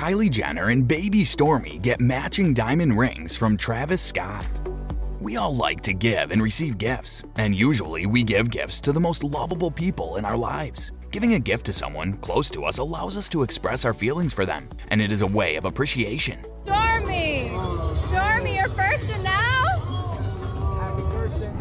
Kylie Jenner and baby Stormi get matching diamond rings from Travis Scott. We all like to give and receive gifts, and usually we give gifts to the most lovable people in our lives. Giving a gift to someone close to us allows us to express our feelings for them, and it is a way of appreciation.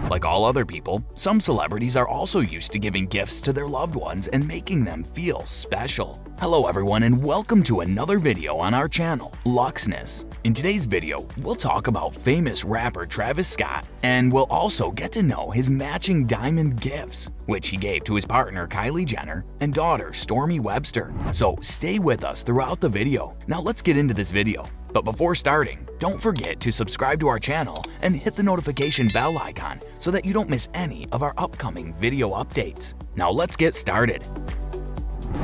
Like all other people, some celebrities are also used to giving gifts to their loved ones and making them feel special. Hello everyone and welcome to another video on our channel, Luxness. In today's video, we'll talk about famous rapper Travis Scott and we'll also get to know his matching diamond gifts, which he gave to his partner Kylie Jenner and daughter Stormi Webster. So stay with us throughout the video. Now let's get into this video. But before starting, don't forget to subscribe to our channel and hit the notification bell icon so that you don't miss any of our upcoming video updates. Now let's get started.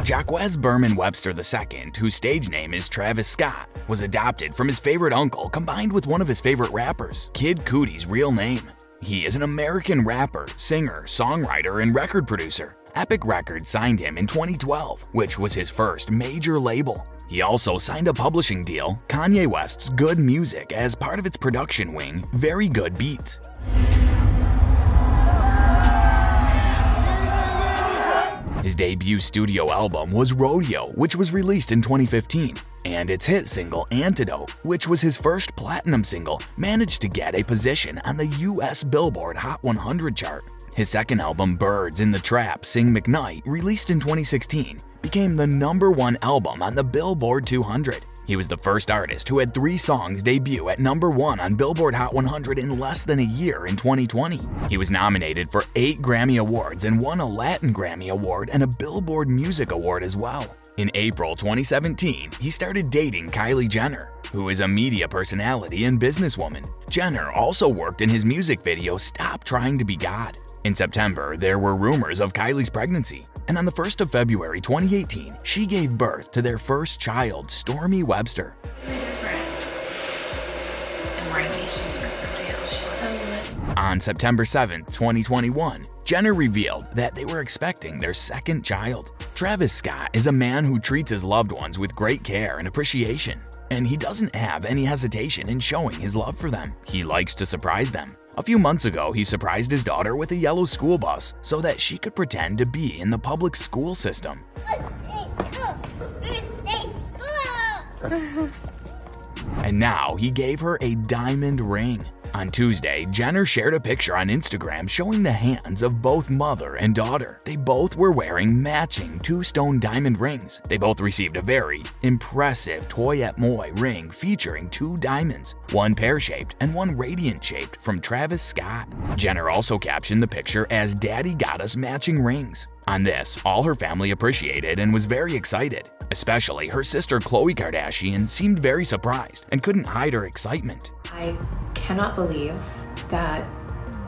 Jacques Berman Webster II, whose stage name is Travis Scott, was adopted from his favorite uncle combined with one of his favorite rappers, Kid Cudi's real name. He is an American rapper, singer, songwriter, and record producer. Epic Records signed him in 2012, which was his first major label. He also signed a publishing deal, Kanye West's Good Music, as part of its production wing, Very Good Beats. His debut studio album was Rodeo, which was released in 2015, and its hit single Antidote, which was his first platinum single, managed to get a position on the US Billboard Hot 100 chart. His second album, Birds in the Trap Sing McKnight, released in 2016, became the number one album on the Billboard 200. He was the first artist who had three songs debut at number one on Billboard Hot 100 in less than a year in 2020. He was nominated for eight Grammy Awards and won a Latin Grammy Award and a Billboard Music Award as well. In April 2017, he started dating Kylie Jenner, who is a media personality and businesswoman. Jenner also worked in his music video Stop Trying to Be God. In September, there were rumors of Kylie's pregnancy, and on the 1st of February 2018, she gave birth to their first child, Stormi Webster. On September 7, 2021, Jenner revealed that they were expecting their second child. Travis Scott is a man who treats his loved ones with great care and appreciation, and he doesn't have any hesitation in showing his love for them. He likes to surprise them. A few months ago, he surprised his daughter with a yellow school bus so that she could pretend to be in the public school system. and now he gave her a diamond ring. On Tuesday, Jenner shared a picture on Instagram showing the hands of both mother and daughter. They both were wearing matching two-stone diamond rings. They both received a very impressive Toi et Moi ring featuring two diamonds, one pear-shaped and one radiant-shaped from Travis Scott. Jenner also captioned the picture as Daddy got us matching rings. On this, all her family appreciated and was very excited. Especially her sister Khloe Kardashian seemed very surprised and couldn't hide her excitement. I cannot believe that,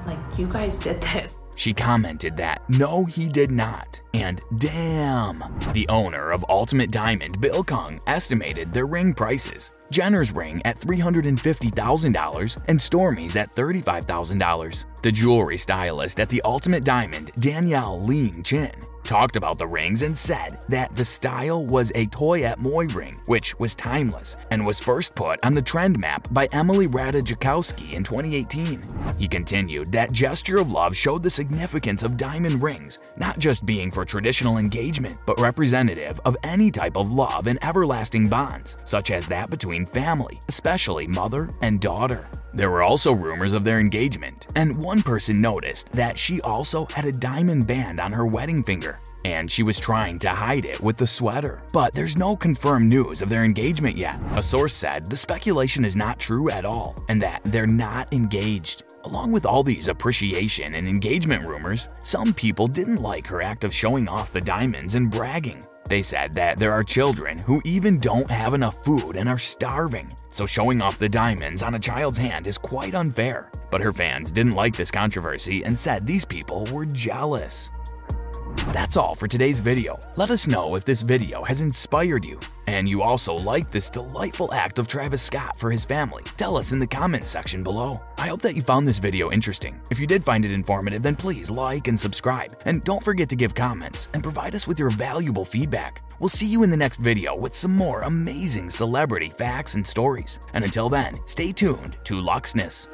like, you guys did this. She commented that no, he did not, and damn. The owner of Ultimate Diamond, Bill Kung, estimated their ring prices. Jenner's ring at $350,000 and Stormi's at $35,000. The jewelry stylist at the Ultimate Diamond, Danielle Lean Chin, talked about the rings and said that the style was a Toi et Moi ring, which was timeless and was first put on the trend map by Emily Ratajkowski in 2018. He continued that gesture of love showed the significance of diamond rings, not just being for traditional engagement, but representative of any type of love and everlasting bonds, such as that between family, especially mother and daughter. There were also rumors of their engagement, and one person noticed that she also had a diamond band on her wedding finger, and she was trying to hide it with the sweater. But there's no confirmed news of their engagement yet. A source said the speculation is not true at all, and that they're not engaged. Along with all these appreciation and engagement rumors, some people didn't like her act of showing off the diamonds and bragging. They said that there are children who even don't have enough food and are starving, so showing off the diamonds on a child's hand is quite unfair. But her fans didn't like this controversy and said these people were jealous. That's all for today's video. Let us know if this video has inspired you and you also like this delightful act of Travis Scott for his family. Tell us in the comments section below. I hope that you found this video interesting. If you did find it informative, then please like and subscribe. And don't forget to give comments and provide us with your valuable feedback. We'll see you in the next video with some more amazing celebrity facts and stories. And until then, stay tuned to Luxness.